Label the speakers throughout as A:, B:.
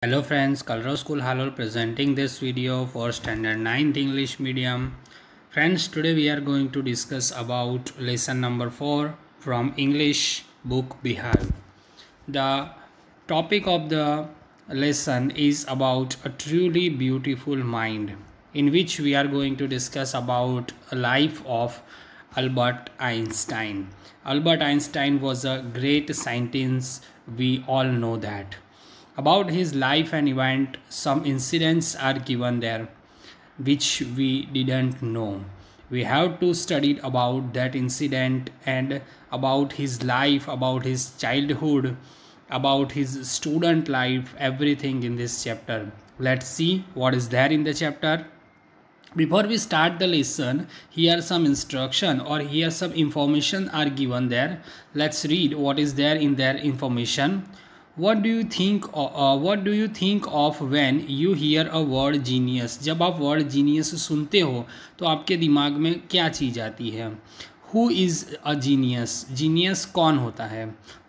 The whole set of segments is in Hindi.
A: Hello friends, Kalra School Halol presenting this video for standard 9th English medium. Friends, today we are going to discuss about lesson number 4 from English book Behave. The topic of the lesson is about a truly beautiful mind in which we are going to discuss about life of Albert Einstein. Albert Einstein was a great scientist, we all know that about his life and event some incidents are given there which we didn't know. We have to study about that incident and about his life about his childhood about his student life everything in this chapter. Let's see what is there in the chapter. Before we start the lesson here some instruction or here some information are given there. Let's read what is there in their information what do you think what do you think of when you hear a word genius जब आप वर्ड जीनियस सुनते हो तो आपके दिमाग में क्या चीज़ आती है? Who is a genius genius कौन होता है?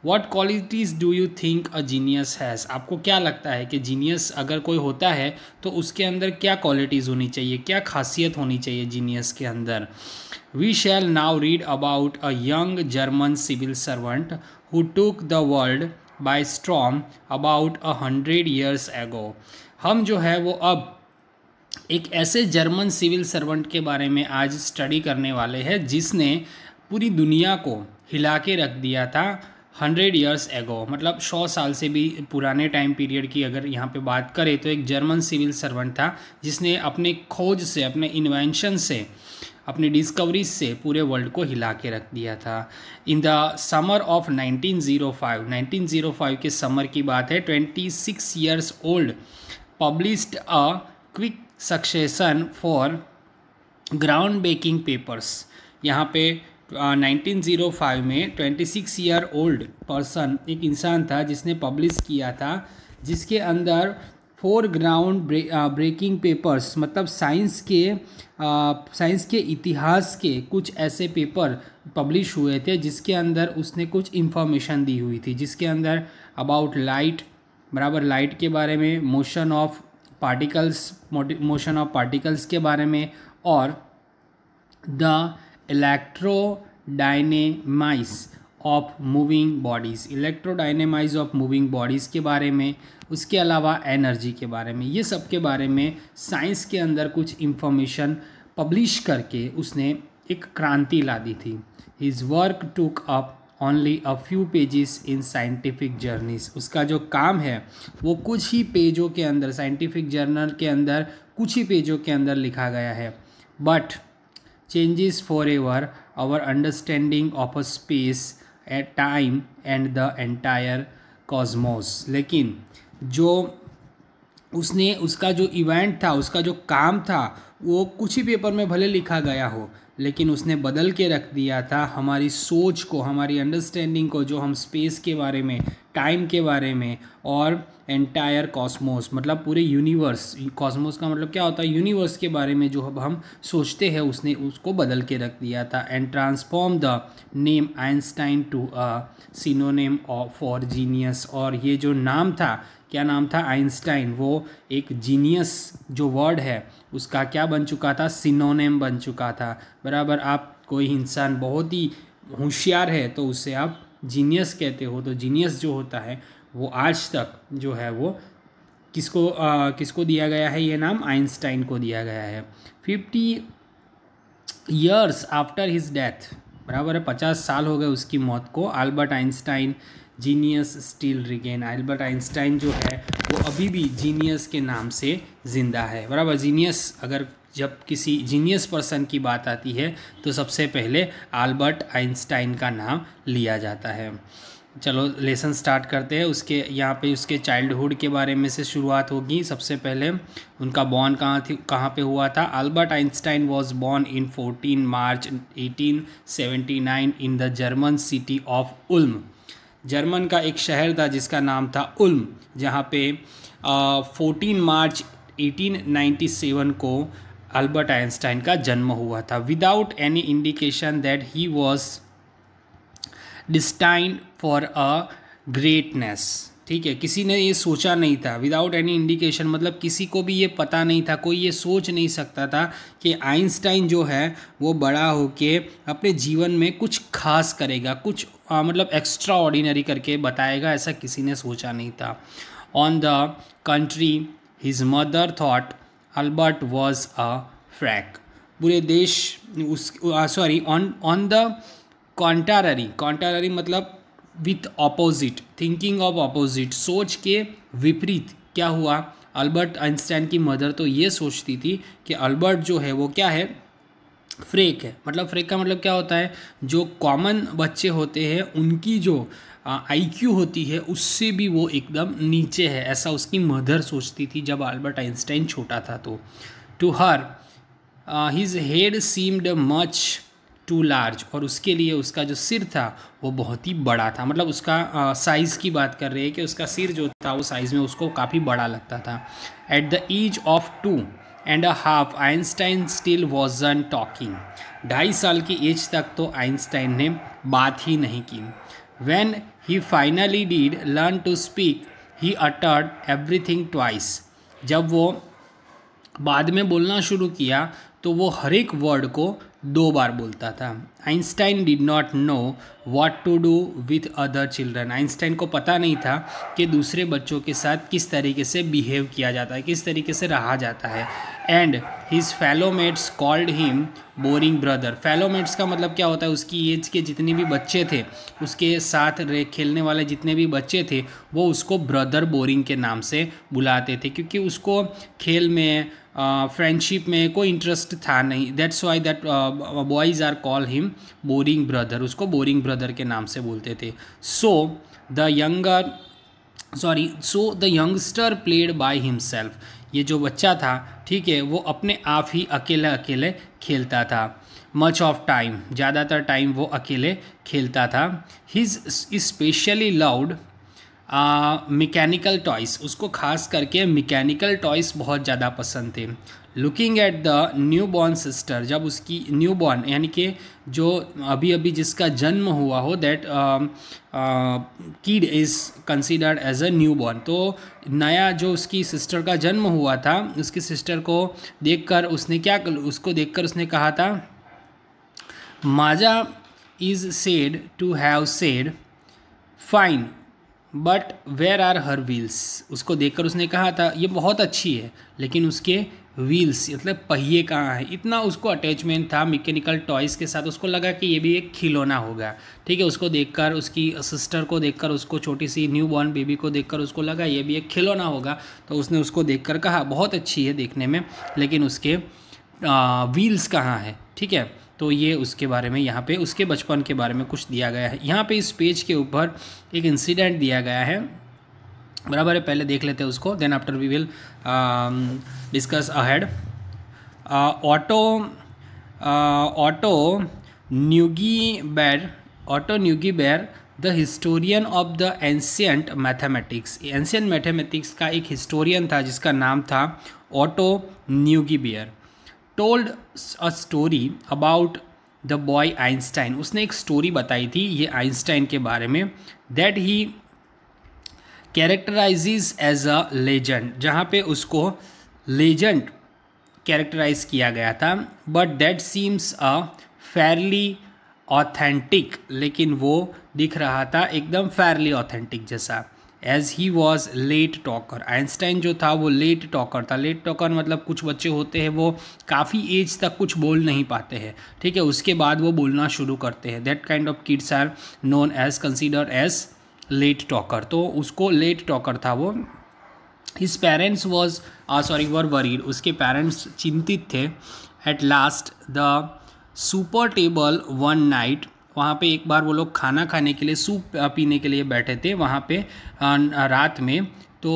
A: What qualities do you think a genius has आपको क्या लगता है कि जीनियस अगर कोई होता है तो उसके अंदर क्या क्वालिटीज़ होनी चाहिए? क्या खासियत होनी चाहिए जीनियस के अंदर? We shall now read about a young German civil servant who took the world by storm about a hundred years ago हम जो है वो अब एक ऐसे जर्मन सिविल सर्वेंट के बारे में आज स्टडी करने वाले हैं, जिसने पूरी दुनिया को हिला के रख दिया था हंड्रेड ईयर्स एगो मतलब सौ साल से भी पुराने टाइम पीरियड की अगर यहाँ पे बात करें तो एक जर्मन सिविल सर्वेंट था, जिसने अपने खोज से, अपने इन्वेंशन से अपनी डिस्कवरीज से पूरे वर्ल्ड को हिला के रख दिया था। इन द समर ऑफ़ 1905 1905 के समर की बात है 26 years old published a quick succession four ground breaking papers यहाँ पे uh, 1905 में 26 ईयर ओल्ड पर्सन एक इंसान था जिसने पब्लिश किया था जिसके अंदर फोर ग्राउंड ब्रेकिंग पेपर्स मतलब साइंस के साइंस के इतिहास के कुछ ऐसे पेपर पब्लिश हुए थे, जिसके अंदर उसने कुछ इन्फॉर्मेशन दी हुई थी, जिसके अंदर अबाउट लाइट बराबर लाइट के बारे में motion of particles motion of particles के बारे में, और the electro electrodynamics of moving bodies electrodynamics of moving bodies के बारे में, उसके अलावा एनर्जी के बारे में, ये सब के बारे में साइंस के अंदर कुछ इंफॉर्मेशन पब्लिश करके उसने एक क्रांति ला दी थी। His work took up only a few pages in scientific journals उसका जो काम है, वो कुछ ही पेजों के अंदर साइंटिफिक जर्नल के अंदर, कुछ ही पेजों के अंदर लिखा गया है। But changes forever our understanding of a space time and the entire cosmos. लेकिन जो उसने, उसका जो इवेंट था, उसका जो काम था, वो कुछ ही पेपर में भले लिखा गया हो लेकिन उसने बदल के रख दिया था हमारी सोच को, हमारी अंडरस्टैंडिंग को, जो हम स्पेस के बारे में टाइम के बारे में और एंटायर कॉस्मोस मतलब पूरे यूनिवर्स कॉस्मोस का मतलब क्या होता है? यूनिवर्स के बारे में जो अब हम सोचते हैं, उसने उसको बदल के रख दिया था and transform the name Einstein to a synonym for genius और ये जो नाम था, क्या नाम था? आइंस्टाइन वो एक जीनियस जो वर्ड है उसका क्या बन चुका था? सिनोनेम बन चुका था। बराबर आप कोई इंसान बहुत ही होशियार है तो उसे आप जीनियस कहते हो। तो जीनियस जो होता है वो आज तक जो है वो किसको आ, किसको दिया गया है? ये नाम आइंस्टाइन को दिया गया है। Fifty years after his death बराबर है पचास साल हो गए उसकी मौत को। Albert Einstein genius still reigns Albert Einstein जो है अभी भी जीनियस के नाम से ज़िंदा है। बराबर जीनियस अगर जब किसी जीनियस पर्सन की बात आती है तो सबसे पहले अल्बर्ट आइंस्टाइन का नाम लिया जाता है। चलो लेसन स्टार्ट करते हैं। उसके, यहाँ पे उसके चाइल्डहुड के बारे में से शुरुआत होगी। सबसे पहले, उनका बॉर्न कहाँ थी, कहाँ पे हुआ था? Albert Einstein was born in 14 March 1879 in the German city of Ulm German का एक शहर था जिसका नाम था उल्म, जहाँ पे फोर्टीन मार्च 1897 को अल्बर्ट आइंस्टाइन का जन्म हुआ था। Without any indication that he was destined for a greatness ठीक है किसी ने ये सोचा नहीं था। विदाउट एनी इंडिकेशन मतलब किसी को भी ये पता नहीं था कोई ये सोच नहीं सकता था कि आइंस्टाइन जो है वो बड़ा होके अपने जीवन में कुछ खास करेगा कुछ आ, मतलब एक्स्ट्रा ऑर्डिनरी करके बताएगा ऐसा किसी ने सोचा नहीं था। On the country his mother thought Albert was a freak पूरे देश उस sorry on on the contrary contrary मतलब with opposite thinking of opposite सोच के विपरीत क्या हुआ? अल्बर्ट आइंस्टाइन की मदर तो ये सोचती थी कि अल्बर्ट जो है वो क्या है? फ्रेक है। मतलब फ्रेक का मतलब क्या होता है? जो कॉमन बच्चे होते हैं, उनकी जो आईक्यू होती है, उससे भी वो एकदम नीचे है, ऐसा उसकी मदर सोचती थी जब अल्बर्ट आइंस्टाइन छोटा था तो। To her his head seemed much too large और उसके लिए उसका जो सिर था, वो बहुत ही बड़ा था। मतलब उसका साइज़ की बात कर रहे हैं कि उसका सिर जो था, वो साइज़ में उसको काफ़ी बड़ा लगता था। At the age of two and a half Einstein still wasn't talking ढाई साल की एज तक तो आइंस्टाइन ने बात ही नहीं की। When he finally did learn to speak he uttered everything twice जब वो बाद में बोलना शुरू किया तो वो हर एक वर्ड को दो बार बोलता था। Einstein did not know what to do with other children Einstein को पता नहीं था कि दूसरे बच्चों के साथ किस तरीके से बिहेव किया जाता है, किस तरीके से रहा जाता है। And his fellow mates called him boring brother fellow mates का मतलब क्या होता है? उसकी एज के जितने भी बच्चे थे, उसके साथ खेलने वाले जितने भी बच्चे थे, वो उसको ब्रदर बोरिंग के नाम से बुलाते थे। क्योंकि उसको खेल में फ्रेंडशिप में कोई इंटरेस्ट था नहीं। That's why that boys are call him boring brother उसको बोरिंग ब्रदर के नाम से बोलते थे। So the younger sorry so the youngster played by himself ये जो बच्चा था, ठीक है, वो अपने आप ही अकेले अकेले खेलता था। मच ऑफ़ टाइम ज़्यादातर टाइम वो अकेले खेलता था। His specially loud mechanical toys उसको खास करके मैकेनिकल टॉयस बहुत ज़्यादा पसंद थे। Looking at the newborn sister जब उसकी न्यू बॉर्न यानी कि जो अभी अभी जिसका जन्म हुआ हो that kid is considered as a newborn तो नया जो उसकी सिस्टर का जन्म हुआ था, उसकी सिस्टर को देखकर उसने क्या उसको देखकर उसने कहा था, Maja is said to have said, fine but where are her wheels उसको देखकर उसने कहा था, ये बहुत अच्छी है, लेकिन उसके व्हील्स मतलब पहिए कहाँ हैं? इतना उसको अटैचमेंट था मैकेनिकल टॉयज़ के साथ उसको लगा कि ये भी एक खिलौना होगा। ठीक है, उसको देखकर, उसकी सिस्टर को देखकर, उसको छोटी सी न्यू बॉर्न बेबी को देखकर उसको लगा, ये भी एक खिलौना होगा। तो उसने उसको देखकर कहा, बहुत अच्छी है देखने में, लेकिन उसके व्हील्स कहाँ हैं? ठीक है तो ये उसके बारे में, यहाँ पे उसके बचपन के बारे में कुछ दिया गया है। यहाँ पे इस पेज के ऊपर एक इंसिडेंट दिया गया है। बराबर है, पहले देख लेते हैं उसको then after we will discuss ahead Otto Otto Neugebauer Otto Neugebauer the historian of the ancient mathematics ancient mathematics का एक हिस्टोरियन था, जिसका नाम था Otto Neugebauer told a story about the boy Einstein उसने एक स्टोरी बताई थी ये आइंस्टाइन के बारे में that he characterise as a legend जहाँ पे उसको लेजेंड कैरेक्टराइज किया गया था but that seems a fairly authentic लेकिन वो दिख रहा था एकदम फेयरली ऑथेंटिक जैसा। As he was late talker Einstein जो था, वो लेट टॉकर था। लेट टॉकर मतलब कुछ बच्चे होते हैं, वो काफ़ी एज तक कुछ बोल नहीं पाते हैं। ठीक है, उसके बाद वो बोलना शुरू करते हैं। That kind of kids are known as consider as late talker तो उसको लेट टॉकर था वो। His parents was sorry were worried उसके पेरेंट्स चिंतित थे। At last the supper table one night वहाँ पे एक बार वो लोग खाना खाने के लिए, सूप पीने के लिए बैठे थे वहाँ पे रात में। तो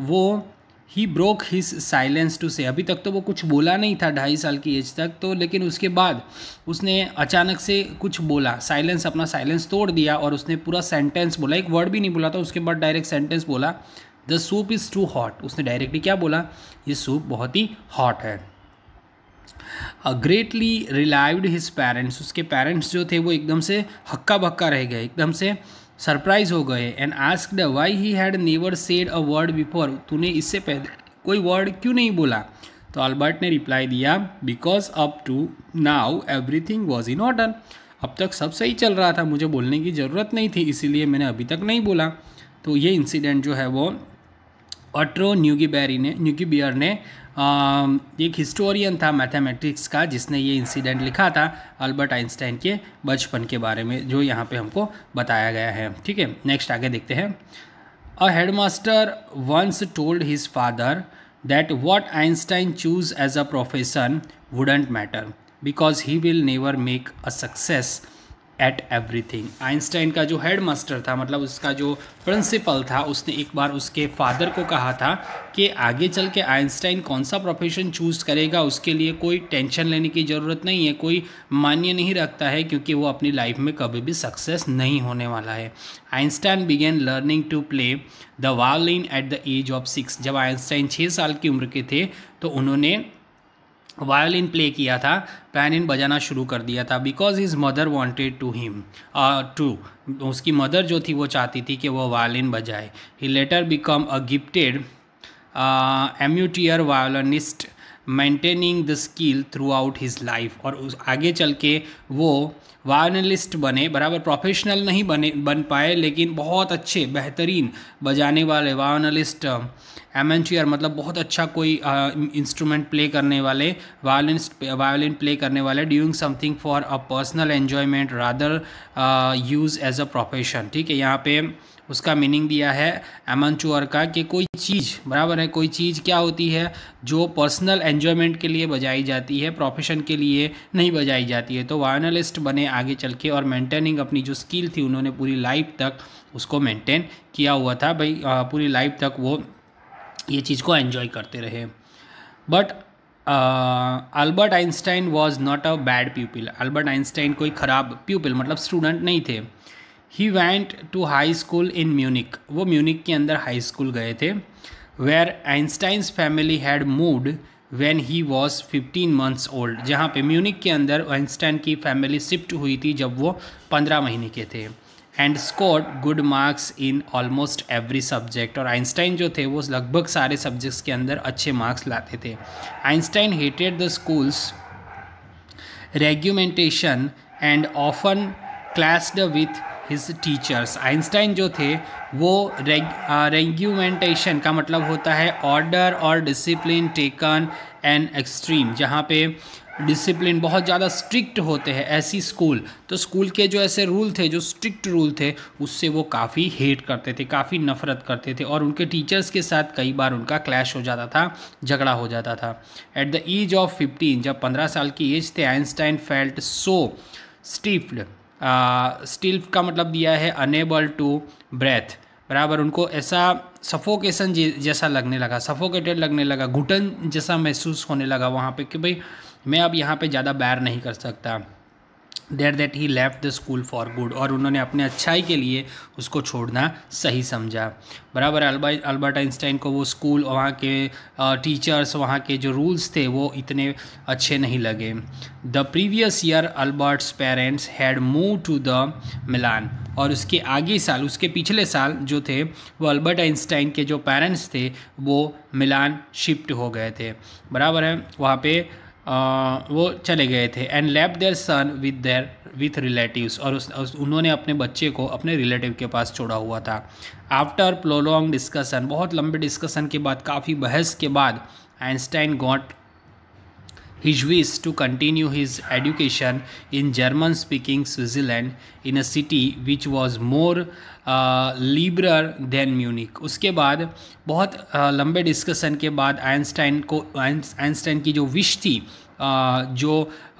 A: वो he broke his silence to say अभी तक तो वो कुछ बोला नहीं था ढाई साल की एज तक तो लेकिन उसके बाद उसने अचानक से कुछ बोला। साइलेंस अपना साइलेंस तोड़ दिया और उसने पूरा सेंटेंस बोला। एक वर्ड भी नहीं बोला था, उसके बाद डायरेक्ट सेंटेंस बोला। The soup is too hot उसने डायरेक्टली क्या बोला? ये सूप बहुत ही हॉट है। ग्रेटली रिलाइव्ड हिज पेरेंट्स उसके पेरेंट्स जो थे, वो एकदम से हक्का बक्का रह गए, एकदम से सरप्राइज़ हो गए and asked why he had never said a word before तूने इससे पहले कोई वर्ड क्यों नहीं बोला? तो अल्बर्ट ने रिप्लाई दिया because up to now everything was in order अब तक सब सही चल रहा था, मुझे बोलने की ज़रूरत नहीं थी, इसीलिए मैंने अभी तक नहीं बोला। तो ये इंसिडेंट जो है वो ऑट्रो न्यूगी बैरी ने न्यूगी बियर ने एक हिस्टोरियन था मैथमेटिक्स का, जिसने ये इंसिडेंट लिखा था अल्बर्ट आइंस्टाइन के बचपन के बारे में, जो यहाँ पे हमको बताया गया है। ठीक है नेक्स्ट आगे देखते हैं। A headmaster once told his father that what Einstein choose as a profession wouldn't matter because he will never make a success at everything Einstein का जो हेड मास्टर था मतलब उसका जो प्रिंसिपल था, उसने एक बार उसके फादर को कहा था कि आगे चल के आइंस्टाइन कौन सा प्रोफेशन चूज़ करेगा, उसके लिए कोई टेंशन लेने की ज़रूरत नहीं है, कोई मान्य नहीं रखता है, क्योंकि वो अपनी लाइफ में कभी भी सक्सेस नहीं होने वाला है। Einstein began learning to play the violin at the age of six जब आइंस्टाइन छः साल की उम्र के थे तो उन्होंने वायलिन प्ले किया था पैनिन बजाना शुरू कर दिया था because his mother wanted to him to उसकी मदर जो थी वो चाहती थी कि वो वायलिन बजाए। He later become a gifted amateur violinist maintaining the skill throughout his life और उस, आगे चल के वो वायनलिस्ट बने, बराबर प्रोफेशनल नहीं बने, बन पाए, लेकिन बहुत अच्छे, बेहतरीन बजाने वाले वायलिनिस्ट एमेंचियर मतलब बहुत अच्छा कोई इंस्ट्रूमेंट प्ले करने वाले वायलिन वायोलिन प्ले करने वाले doing something for a personal enjoyment rather use as a profession ठीक है? यहाँ पे उसका मीनिंग दिया है एमनचुअर का कि कोई चीज़, बराबर है, कोई चीज़ क्या होती है जो पर्सनल एन्जॉयमेंट के लिए बजाई जाती है प्रोफेशन के लिए नहीं बजाई जाती है। तो वायनलिस्ट बने आगे चल के और मेंटेनिंग अपनी जो स्किल थी उन्होंने पूरी लाइफ तक उसको मेंटेन किया हुआ था। भाई पूरी लाइफ तक वो ये चीज़ को एन्जॉय करते रहे। But Albert Einstein was not a bad people Albert Einstein कोई ख़राब पीपल मतलब स्टूडेंट नहीं थे। He went to high school in Munich वो म्यूनिक के अंदर हाई स्कूल गए थे where Einstein's family had moved when he was fifteen months old जहाँ पे म्यूनिक के अंदर आइंस्टाइन की फैमिली शिफ्ट हुई थी जब वो पंद्रह महीने के थे। And score good marks in almost every subject और आइंस्टाइन जो थे, वो लगभग सारे सब्जेक्ट्स के अंदर अच्छे मार्क्स लाते थे। Einstein hated the school's regimentation and often clashed with his teachers Einstein जो थे, वो रेग्यूमेंटेशन का मतलब होता है ऑर्डर और डिसिप्लिन टेकन एंड एक्सट्रीम जहाँ पे डिसिप्लिन बहुत ज़्यादा स्ट्रिक्ट होते हैं, ऐसी स्कूल तो स्कूल के जो ऐसे रूल थे, जो स्ट्रिक्ट रूल थे, उससे वो काफ़ी हेट करते थे, काफ़ी नफरत करते थे और उनके टीचर्स के साथ कई बार उनका क्लैश हो जाता था, झगड़ा हो जाता था. At the age of fifteen जब पंद्रह साल की एज थे आइंस्टाइन फेल्ट सो स्टीफ्ड स्टिल्फ का मतलब दिया है अनेबल टू ब्रेथ बराबर, उनको ऐसा सफोकेशन जैसा लगने लगा सफोकेटेड लगने लगा, घुटन जैसा महसूस होने लगा वहाँ पे कि भाई, मैं अब यहाँ पे ज़्यादा बैर नहीं कर सकता। There that he left the school for good और उन्होंने अपने अच्छाई के लिए उसको छोड़ना सही समझा। बराबर अल्बर्ट आइंस्टाइन को वो स्कूल, वहाँ के टीचर्स, वहाँ के जो रूल्स थे वो इतने अच्छे नहीं लगे। The previous year Albert's parents had move to the Milan और उसके आगे साल, उसके पिछले साल जो थे, वो अल्बर्ट आइंस्टाइन के जो पेरेंट्स थे, वो मिलान शिफ्ट हो गए थे। बराबर है, वहाँ पे वो चले गए थे and left their son with there with relatives और उस, उस उन्होंने अपने बच्चे को अपने रिलेटिव के पास छोड़ा हुआ था। आफ्टर प्रोलॉन्ग डिस्कशन बहुत लंबे डिस्कशन के बाद काफ़ी बहस के बाद Einstein got his wish to continue his education in German speaking Switzerland in a city which was more liberal than Munich उसके बाद बहुत लंबे डिस्कशन के बाद आइंस्टाइन को आइंस्टाइन की जो विश थी जो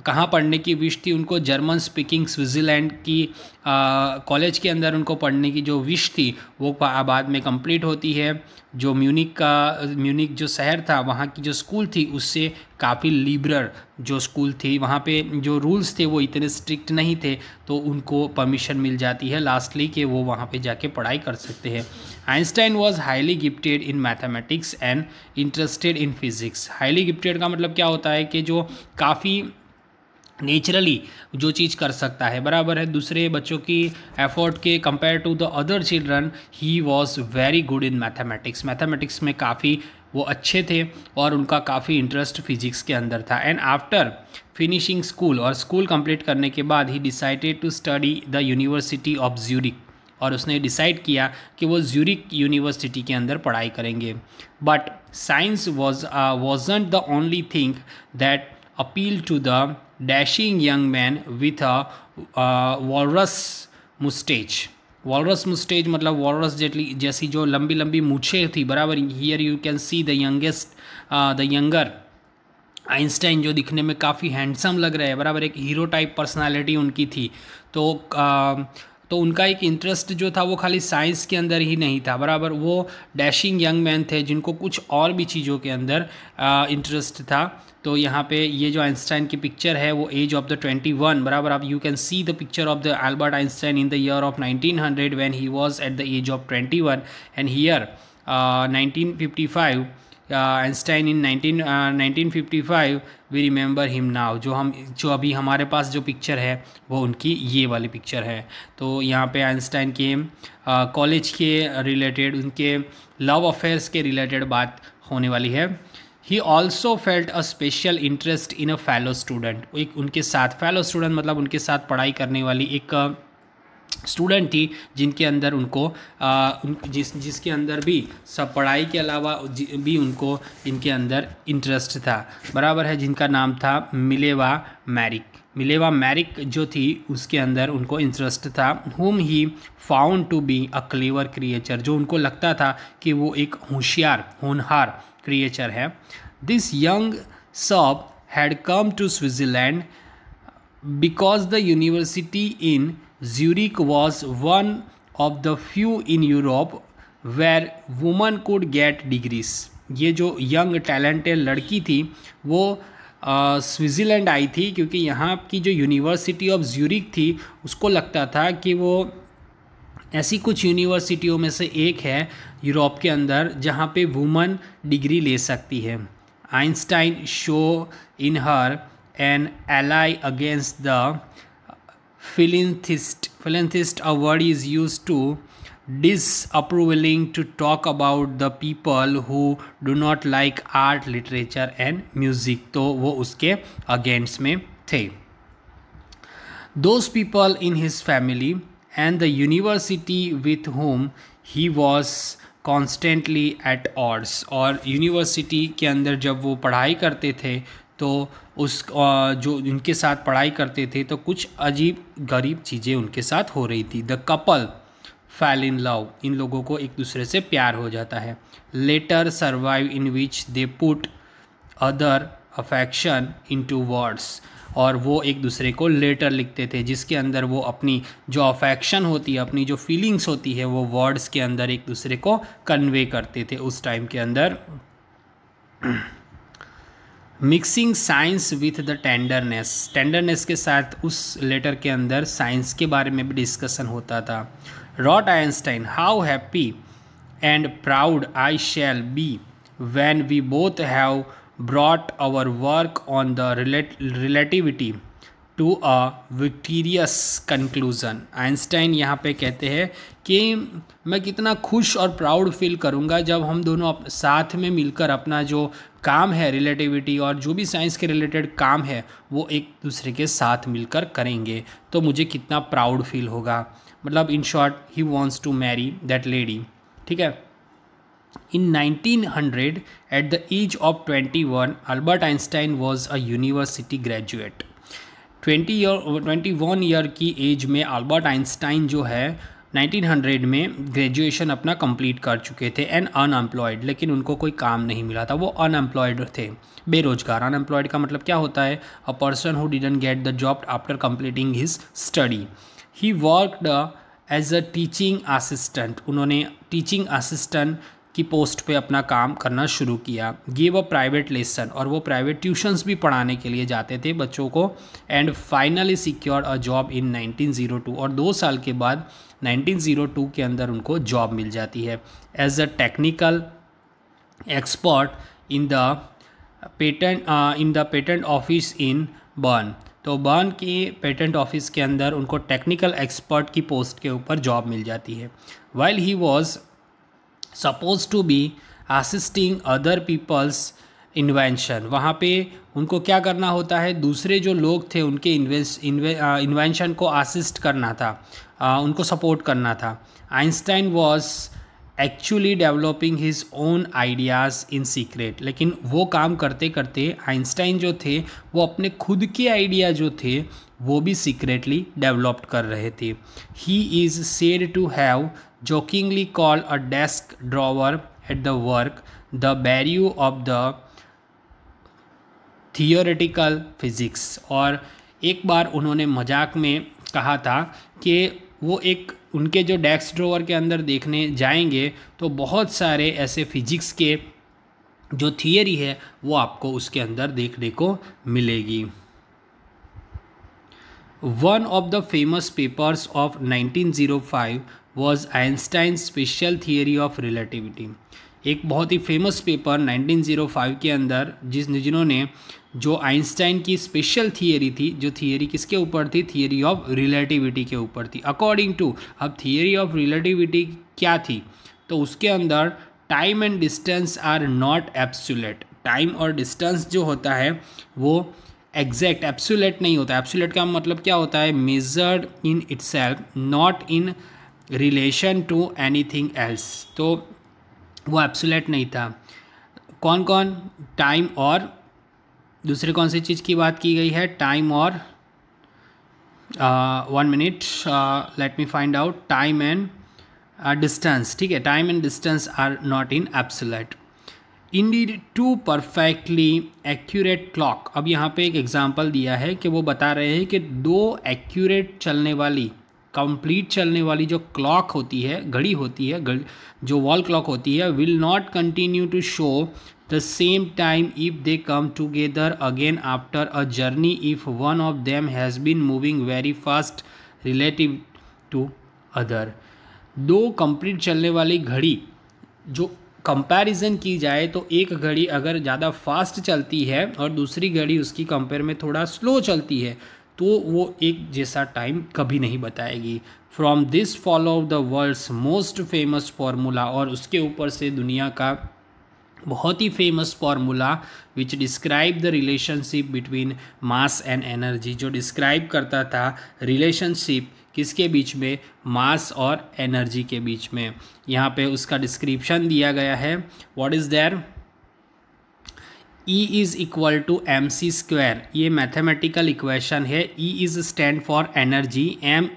A: कहाँ पढ़ने की विश थी, उनको जर्मन स्पीकिंग स्विट्ज़रलैंड की कॉलेज के अंदर उनको पढ़ने की जो विश थी, वो बाद में कंप्लीट होती है। जो म्यूनिक का म्यूनिक जो शहर था, वहाँ की जो स्कूल थी, उससे काफ़ी लिबरल जो स्कूल थी। वहाँ पे जो रूल्स थे, वो इतने स्ट्रिक्ट नहीं थे तो उनको परमिशन मिल जाती है लास्टली कि वो वहाँ पे जाके पढ़ाई कर सकते हैं। Einstein was highly gifted in mathematics and interested in physics highly gifted का मतलब क्या होता है कि जो काफ़ी नेचुरली जो चीज़ कर सकता है। बराबर है, दूसरे बच्चों की एफर्ट के compare to the other children he was very good in mathematics mathematics में काफ़ी वो अच्छे थे और उनका काफ़ी इंटरेस्ट फिजिक्स के अंदर था। एंड आफ्टर फिनिशिंग स्कूल और स्कूल कंप्लीट करने के बाद he decided to study the University of Zurich और उसने डिसाइड किया कि वो ज्यूरिक यूनिवर्सिटी के अंदर पढ़ाई करेंगे। But science was wasn't the only thing that appeal to the dashing young man with a walrus mustache walrus mustache मतलब वॉलरस जेटली जैसी जो लंबी लंबी मूछे थी बराबर here you can see the youngest the younger Einstein जो दिखने में काफ़ी हैंडसम लग रहे हैं बराबर एक हीरो टाइप पर्सनालिटी उनकी थी। तो uh, तो उनका एक इंटरेस्ट जो था वो खाली साइंस के अंदर ही नहीं था। बराबर वो डैशिंग यंग मैन थे जिनको कुछ और भी चीज़ों के अंदर इंटरेस्ट था। तो यहाँ पे ये जो आइंस्टाइन की पिक्चर है वो age of the twenty one बराबर आप you can see the picture of the Albert Einstein in the year of nineteen hundred when he was at the age of twenty one and here nineteen fifty five Einstein in nineteen nineteen fifty five we remember him now जो हम जो अभी हमारे पास जो पिक्चर है वो उनकी ये वाली पिक्चर है। तो यहाँ पे आइंस्टाइन के कॉलेज uh, के रिलेटेड उनके लव अफेयर्स के रिलेटेड बात होने वाली है। He also felt a special interest in a fellow student एक उनके साथ फेलो स्टूडेंट मतलब उनके साथ पढ़ाई करने वाली एक स्टूडेंट थी जिनके अंदर उनको आ, जिस जिसके अंदर भी सब पढ़ाई के अलावा भी उनको इनके अंदर इंटरेस्ट था। बराबर है जिनका नाम था मिलेवा मैरिक। मिलेवा मैरिक जो थी उसके अंदर उनको इंटरेस्ट था। Whom he found to be a clever creature जो उनको लगता था कि वो एक होशियार होनहार क्रिएचर है। This young Serb had come to Switzerland because the university in Zurich was one of the few in Europe where women could get degrees. ये जो यंग टैलेंटेड लड़की थी, वो स्विट्ज़रलैंड आई थी क्योंकि यहाँ की जो यूनिवर्सिटी ऑफ़ ज्यूरिक थी, उसको लगता था कि वो ऐसी कुछ यूनिवर्सिटियों में से एक है यूरोप के अंदर जहाँ पे वुमन डिग्री ले सकती है Einstein show in her an ally against the philanthropist philanthropist a word is used to disapproving to talk about the people who do not like art literature and music तो वो उसके अगेंस्ट में थे those people in his family and the university with whom he was constantly at odds और यूनिवर्सिटी के अंदर जब वो पढ़ाई करते थे तो उस जो उनके साथ पढ़ाई करते थे तो कुछ अजीब गरीब चीज़ें उनके साथ हो रही थी। द कपल फैल इन लव इन लोगों को एक दूसरे से प्यार हो जाता है। Letter survive in which they put other affection into words और वो एक दूसरे को लेटर लिखते थे, जिसके अंदर वो अपनी जो अफेक्शन होती है, अपनी जो फीलिंग्स होती है, वो वर्ड्स के अंदर एक दूसरे को कन्वे करते थे। उस टाइम के अंदर mixing science with the tenderness. Tenderness के साथ उस लेटर के अंदर साइंस के बारे में भी डिस्कशन होता था। Wrote Einstein how happy and proud I shall be when we both have brought our work on the relativity to a victorious conclusion Einstein यहाँ पे कहते हैं कि मैं कितना खुश और प्राउड फील करूँगा जब हम दोनों साथ में मिलकर अपना जो काम है रिलेटिविटी और जो भी साइंस के रिलेटेड काम है, वो एक दूसरे के साथ मिलकर करेंगे। तो मुझे कितना प्राउड फील होगा। मतलब in short he wants to marry that lady ठीक है? In 1900 at the age of 21 Albert Einstein was a university graduate twenty year, twenty one year की एज में अल्बर्ट आइंस्टाइन जो है 1900 में ग्रेजुएशन अपना कंप्लीट कर चुके थे एंड अनएम्प्लॉयड लेकिन उनको कोई काम नहीं मिला था। वो अनएम्प्लॉयड थे। बेरोजगार। अनएम्प्लॉयड का मतलब क्या होता है? A person who didn't get the job after completing his study he worked as a teaching assistant उन्होंने टीचिंग असिस्टेंट की पोस्ट पे अपना काम करना शुरू किया। गिव अ प्राइवेट लेसन और वो प्राइवेट ट्यूशन्स भी पढ़ाने के लिए जाते थे बच्चों को। And finally secure a job in 1902 और दो साल के बाद 1902 के अंदर उनको जॉब मिल जाती है। As a technical expert in the patent in the patent office in Bern तो बर्न की पेटेंट ऑफ़िस के अंदर उनको टेक्निकल एक्सपर्ट की पोस्ट के ऊपर जॉब मिल जाती है। While he was supposed to be assisting other peoples invention वहाँ पे उनको क्या करना होता है? दूसरे जो लोग थे उनके इन्वेंशन को असिस्ट करना था। आ, उनको सपोर्ट करना था। Einstein was actually developing his own ideas in secret लेकिन वो काम करते करते आइंस्टाइन जो थे वो अपने खुद के आइडिया जो थे वो भी सीक्रेटली डेवलप्ड कर रहे थे। He is said to have jokingly call a desk drawer at the work the bureau of the theoretical physics और एक बार उन्होंने मज़ाक में कहा था कि वो एक उनके जो डेस्क ड्रोवर के अंदर देखने जाएँगे तो बहुत सारे ऐसे फिजिक्स के जो थियरी है, वो आपको उसके अंदर देखने को मिलेगी। One of the famous papers of 1905 was Einstein special theory of relativity एक बहुत ही फ़ेमस पेपर 1905 के अंदर, जिस जिन्होंने, जो आइंस्टाइन की स्पेशल थियरी थी, जो थियरी किसके ऊपर थी? थियरी ऑफ़ रिलेटिविटी के ऊपर थी। अकॉर्डिंग टू अब थियरी ऑफ़ रिलेटिविटी क्या थी? तो उसके अंदर time and distance are not absolute time और डिस्टेंस जो होता है, वो एग्जैक्ट एप्सुलेट नहीं होता एप्सुलेट का मतलब क्या होता है? Measured in itself not in relation to anything else तो वो एप्सुलेट नहीं था। कौन कौन? टाइम और दूसरी कौन सी चीज़ की बात की गई है? टाइम और one minute let me find out time and distance ठीक है? Time and distance are not in absolute in the two perfectly accurate clock अब यहाँ पे एक एग्जांपल दिया है कि वो बता रहे हैं कि दो एक्यूरेट चलने वाली कंप्लीट चलने वाली जो क्लॉक होती है, घड़ी होती है जो वॉल क्लॉक होती है will not continue to show the same time if they come together again after a journey if one of them has been moving very fast relative to other दो कंप्लीट चलने वाली घड़ी, जो कंपैरिजन की जाए तो एक घड़ी अगर ज़्यादा फास्ट चलती है और दूसरी घड़ी उसकी कंपेयर में थोड़ा स्लो चलती है तो वो एक जैसा टाइम कभी नहीं बताएगी। From this follow the world's most famous formula और उसके ऊपर से दुनिया का बहुत ही famous formula which describe the relationship between mass and energy जो डिस्क्राइब करता था रिलेशनशिप किसके बीच में? मास और एनर्जी के बीच में। यहाँ पे उसका डिस्क्रिप्शन दिया गया है। What is there E is equal to M C square ये मैथमेटिकल इक्वेशन है. E is stand for energy M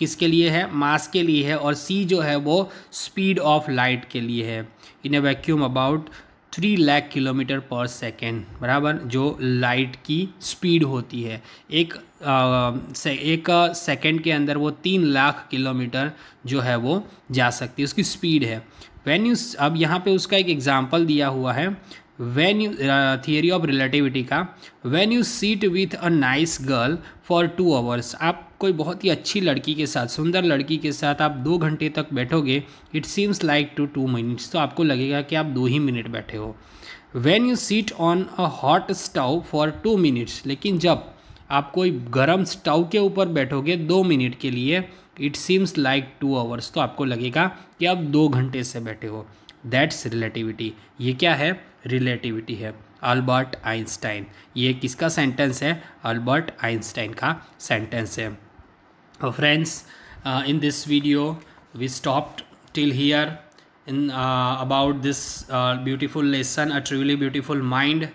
A: किसके लिए है? मास के लिए है. और सी जो है वो स्पीड ऑफ़ लाइट के लिए है. In a vacuum about three lakh kilometre per second बराबर? जो लाइट की स्पीड होती है. एक आ, से, एक सेकेंड के अंदर वो तीन लाख किलोमीटर जो है वो जा सकती है. उसकी स्पीड है. वैन यू अब यहाँ पे उसका एक एग्जांपल दिया हुआ है. When you theory of relativity का when you sit with a nice girl for two hours आप कोई बहुत ही अच्छी लड़की के साथ, सुंदर लड़की के साथ आप दो घंटे तक बैठोगे it seems like to two minutes तो आपको लगेगा कि आप दो ही मिनट बैठे हो। When you sit on a hot stove for two minutes लेकिन जब आप कोई गर्म स्टव के ऊपर बैठोगे दो मिनट के लिए it seems like two hours तो आपको लगेगा कि आप दो घंटे से बैठे हो। That's relativity. ये क्या है? रिलेटिविटी है। Albert Einstein. ये किसका सेंटेंस है? अल्बर्ट आइंस्टाइन का सेंटेंस है। Friends in this video we stopped till here in about this beautiful lesson a truly beautiful mind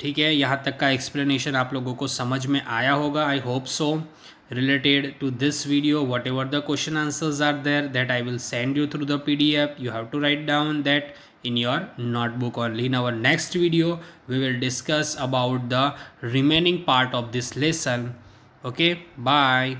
A: ठीक है? यहाँ तक का एक्सप्लेनेशन आप लोगों को समझ में आया होगा। I hope so related to this video whatever the question answers are there that i will send you through the pdf you have to write down that in your notebook only. In our next video we will discuss about the remaining part of this lesson. Okay bye